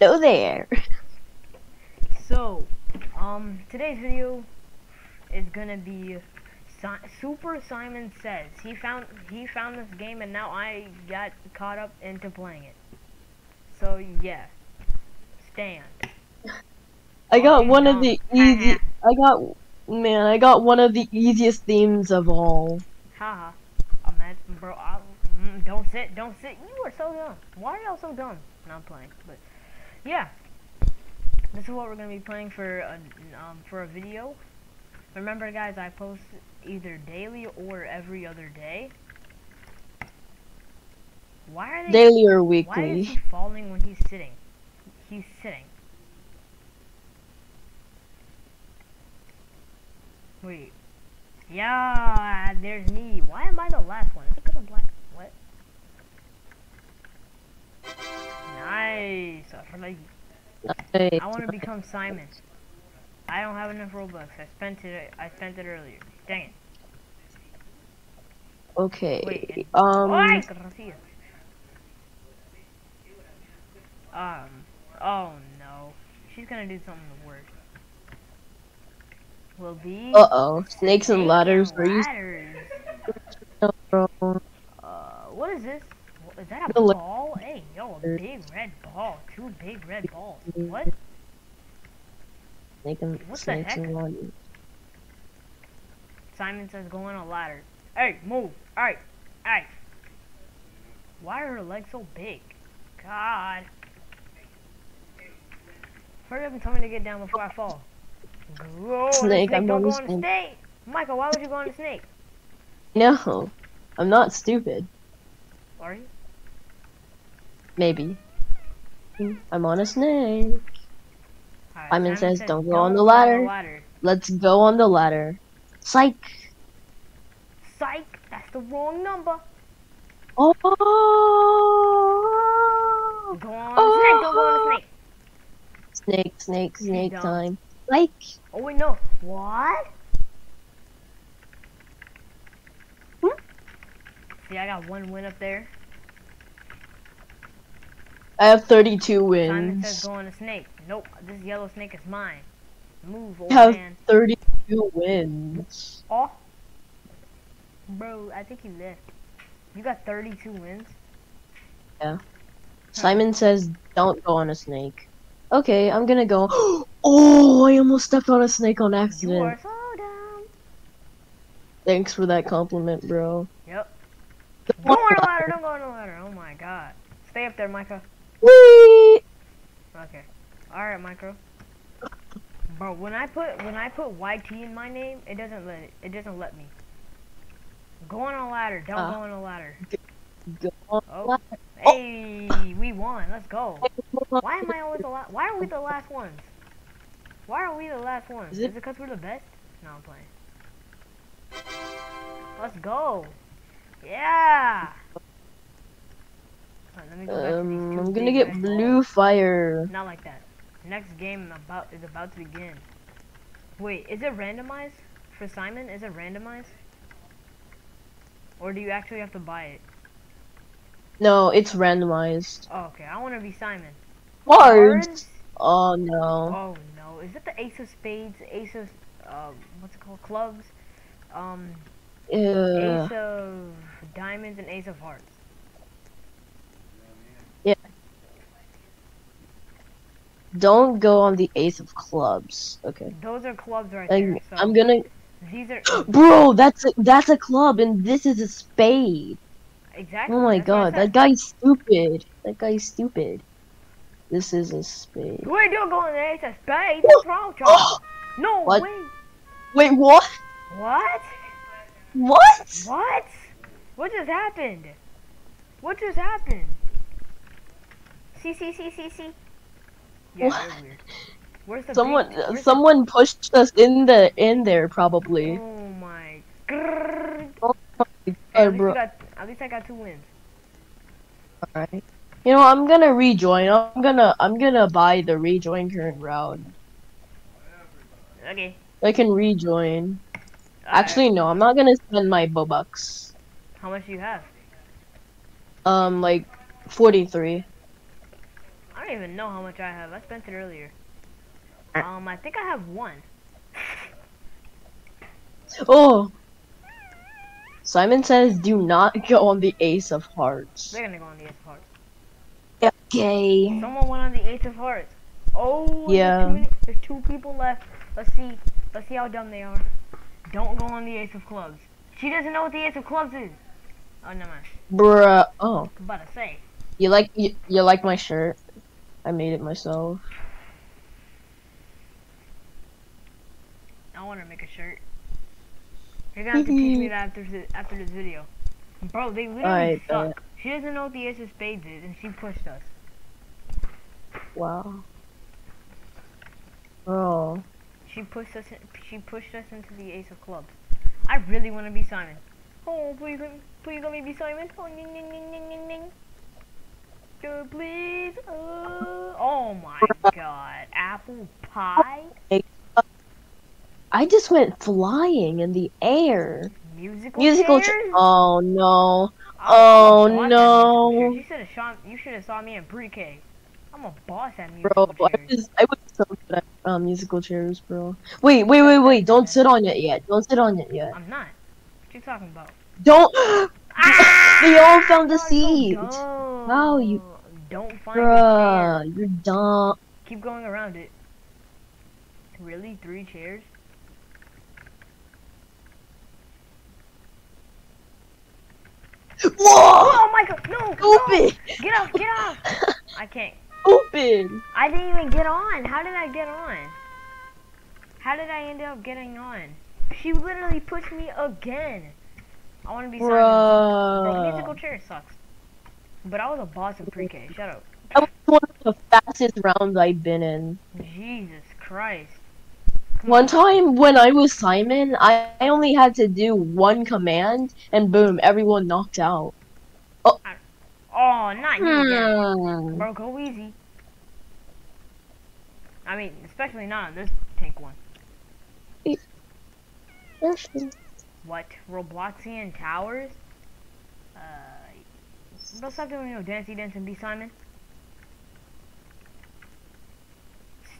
Hello there. So, um, today's video is gonna be si Super Simon Says. He found he found this game and now I got caught up into playing it. So yeah, stand. I got Okay, one of the easy. I got man. I got one of the easiest themes of all. Haha. I'm at, bro. I, mm, don't sit. Don't sit. You are so dumb. Why are y'all so dumb? Not playing, but yeah. This is what we're gonna be playing for a, um for a video. Remember, guys, I post either daily or every other day. Why are they? Daily or weekly? why is he falling when he's sitting? He's sitting. Wait. Yeah, there's me. Why am I the last one? Is it because I'm black? Nice. I want to become Simon. I don't have enough Robux. I spent it. I spent it earlier. Dang it. Okay. Wait. Um. Ay. Um. Oh no. She's gonna do something worse. Will be. Uh oh. Snakes and ladders. and Are you? ladders. bro? Uh, what is this? Is that a ball? Hey, yo, a big red ball. Two big red balls. What? Snake and What the heck? Simon says go on a ladder. Hey, move. Alright. Alright. Why are her legs so big? God. Hurry up and tell me to get down before I fall. Snake, snake I'm don't go on the snake. Michael, why would you go on the snake? No, I'm not stupid. Are you? Maybe. I'm on a snake. Alright, Simon says, "Don't go on the ladder." ladder. Let's go on the ladder. Psych. Psych! That's the wrong number. Oh. Go on the snake, go on the snake. Snake, snake, snake time. Like, Oh wait, no. What? Hmm? See, I got one win up there. I have 32 wins. Simon says go on a snake. Nope, this yellow snake is mine. Move, old I have man. 32 wins. Oh. Bro, I think he left. You got 32 wins? Yeah. Simon says don't go on a snake. Okay, I'm gonna go. Oh, I almost stepped on a snake on accident. You are so dumb. Thanks for that compliment, bro. Yep. Don't go on a ladder, don't go on a ladder. Oh my god. Stay up there, Micah. Whee! Okay. Alright, Micro. Bro, when I put when I put YT in my name, it doesn't let it, it doesn't let me. Go on a ladder, don't Uh. go on a ladder. Go on Oh. ladder. Hey, we won. Let's go. Why am I always the last? Why are we the last ones? Why are we the last ones? Is it because we're the best? No, I'm playing. Let's go. Yeah. Alright, go back to these Um, I'm gonna get blue fire. Not like that. Next game about is about to begin. Wait, is it randomized for Simon? Is it randomized? Or do you actually have to buy it? No, it's randomized. Oh, okay. I want to be Simon. Cards. Oh no. Oh no, is it the Ace of Spades, Ace of um, what's it called, clubs, um, Yeah. Ace of Diamonds, and Ace of Hearts? Don't go on the ace of clubs. Okay. Those are clubs right Like, there. So I'm gonna. these are Bro, that's a, that's a club, and this is a spade. exactly. Oh my that's god, that guy's stupid. That guy's stupid. This is a spade. Wait, don't go on the Ace of Spades. What's wrong y'all? No, What? wait. Wait, what? What? What? What? What just happened? What just happened? See, see, see, see, see. Yeah, What? weird. Where's the Someone, where's the- someone pushed us in the in there probably. Oh my. Grrr. Oh, uh, least, bro. got, at least I got two wins. Alright. You know, I'm gonna rejoin. I'm gonna I'm gonna buy the rejoin current round. Okay. I can rejoin. Alright. Actually, no, I'm not gonna spend my Robux. how much do you have? Um, like 43. Don't even know how much I have. I spent it earlier. Um, I think I have one. Oh. Simon says, "Do not go on the Ace of Hearts." They're gonna go on the Ace of Hearts. Okay. Someone went on the Ace of Hearts. Oh, there's Yeah. many- There's two people left. Let's see. Let's see how dumb they are. Don't go on the Ace of Clubs. She doesn't know what the Ace of Clubs is. Oh, no, man. Bruh. Oh, I'm about to say. you like you, you like my shirt? I made it myself. I want to make a shirt. You're gonna have to teach me that after this, after this video. Bro, they literally Alright, suck. She doesn't know what the Ace of Spades is, and she pushed us. Wow. Oh. She pushed us. She pushed us into the Ace of Clubs. I really want to be Simon. Oh, please, please let me be Simon. Oh, ning, ning, ning, ning, ning, Uh, please. Uh, oh my God, apple pie, I just went flying in the air. musical, Musical. chairs. Oh no. I'm Oh, no. You should have shot. You should have saw me in pre-K. I'm a boss at Bro, musical I chairs. was I was so good at um, musical chairs, bro. Wait, wait, wait, wait! Don't sit on it yet. Don't sit on it yet. I'm not. What you talking about? Don't. they all found the Oh, so seat. dumb. Wow, you- don't find. Bruh, you're dumb. Keep going around it. Really, three chairs? Whoa! Oh my god, no! no. Get off, get off! I can't. Open! I didn't even get on. How did I get on? How did I end up getting on? She literally pushed me again. I want to be Simon. Bro, musical Bruh. chair sucks. But I was a boss in pre-K. Shut up. That was one of the fastest rounds I've been in. Jesus Christ. One time when I was Simon, I only had to do one command, and boom, everyone knocked out. Oh, oh not you again. Hmm. Bro, go easy. I mean, especially not on this tank one. What? Robloxian towers? Uh, bro, stop doing no dancey dance and be Simon.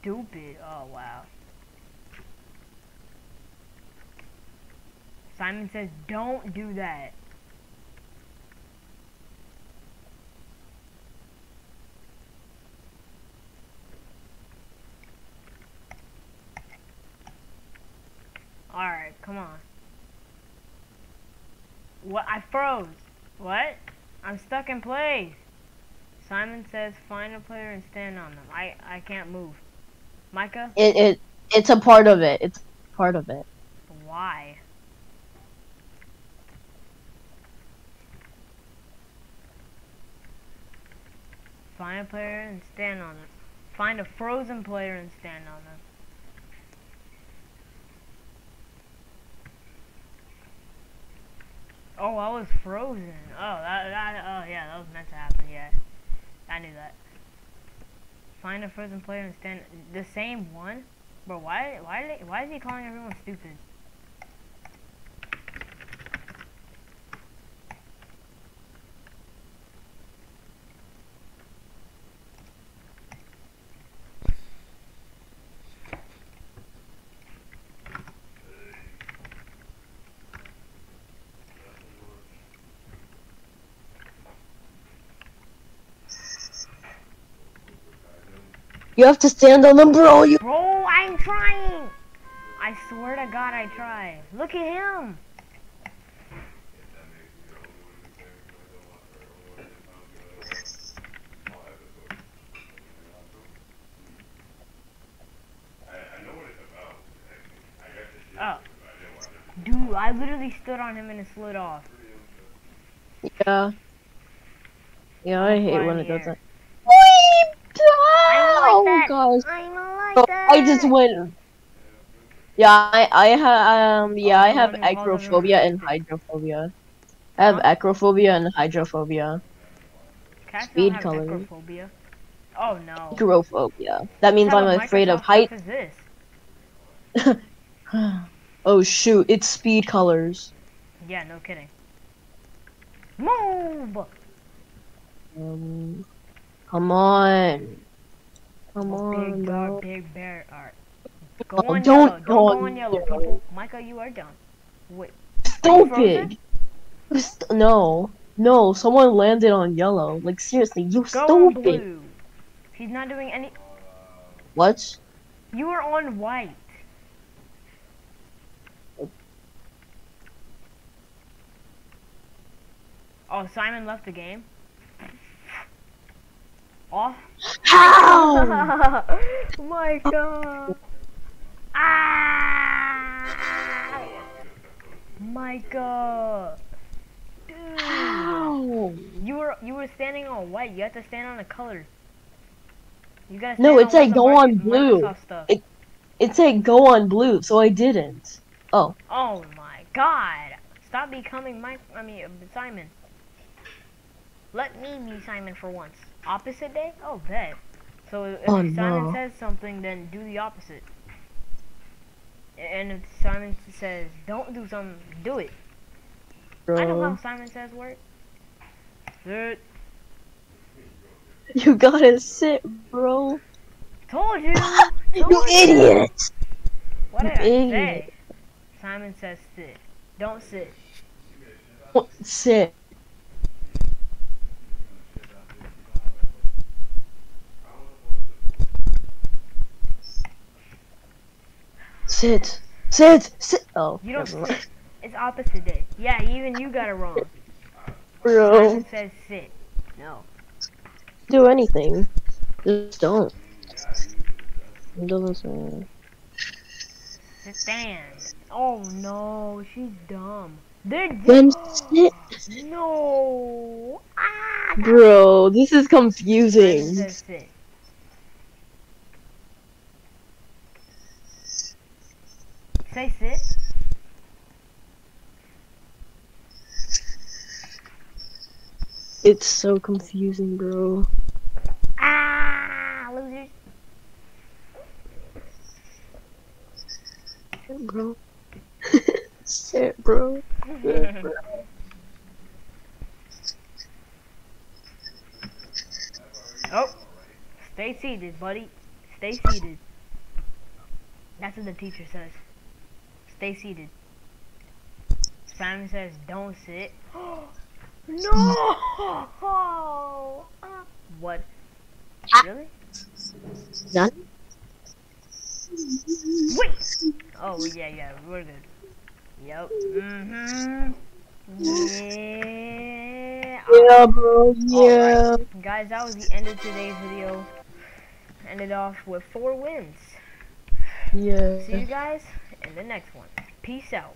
Stupid. Oh, wow. Simon says, don't do that. Alright, come on. What? I froze. What? I'm stuck in place. Simon says find a player and stand on them. I, I can't move. Micah, It it it's a part of it. It's part of it. why? Find a player and stand on them. Find a frozen player and stand on them. Oh, I was frozen. Oh, that, that, oh yeah, that was meant to happen. Yeah, I knew that. Find a frozen player and stand. The same one, bro. Why, why, why is he calling everyone stupid? You have to stand on them, bro. You Bro, I'm trying. I swear to God, I try. Look at him. Oh. Dude, I literally stood on him and it slid off. yeah. Yeah, I hate when it Fine doesn't. I don't Oh like that. gosh. I don't like So that. I just went. Yeah, I I have um yeah I Oh, have you call them- acrophobia and hydrophobia. I have Huh? acrophobia and hydrophobia. Cats speed don't have coloring. acrophobia. Oh no. Acrophobia. That means I'm type of afraid of Microsoft height. Is this? oh shoot! It's speed colors. Yeah, no kidding. Move! Um, come on. Come Oh, on, big dog, big bear. Alright. Go Oh, on don't yellow. Don't go on yellow, yellow. people. Micah, you are done. Wait. Stupid. St- No, no. Someone landed on yellow. Like seriously, you Go stupid. blue. He's not doing any. What? You are on white. Oh, Simon left the game. Oh. How? My God. Ah! My God. Dude. How? You were you were standing on white. You have to stand on the color. You gotta. No, it's like go on blue. Stuff. It- It said go on blue, so I didn't. Oh Oh my God! Stop becoming Mike. I mean uh, Simon. Let me be Simon for once. Opposite day? Oh, bet. So if Oh, Simon no. says something, then do the opposite. And if Simon says don't do something, do it. I don't know how Simon says work. Sit. You gotta sit, bro. Told you. You Told idiot. What You I idiot. say? Simon says sit. Don't sit. Sit. Sit. Sit. Sit. Oh, You don't sit. It's opposite day. Yeah, even you got it wrong. Bro, Simon says sit. No. do anything. Just don't. It doesn't say. Stand. Oh no, she's dumb. They're Then dumb. sit. No. Ah. Bro, this is confusing. Say sit. It's so confusing, bro. Ah, losers. Sit, bro. Sit, bro. Sit, bro. Oh, stay seated, buddy. Stay seated. That's what the teacher says. Stay seated. Simon says, don't sit. no! What? Really? Done? Wait! Oh, yeah, yeah, we're good. Yep. Mm-hmm. Yeah. Yeah, bro. Yeah. Guys, that was the end of today's video. Ended off with four wins. Yeah. See you guys in the next one. Peace out.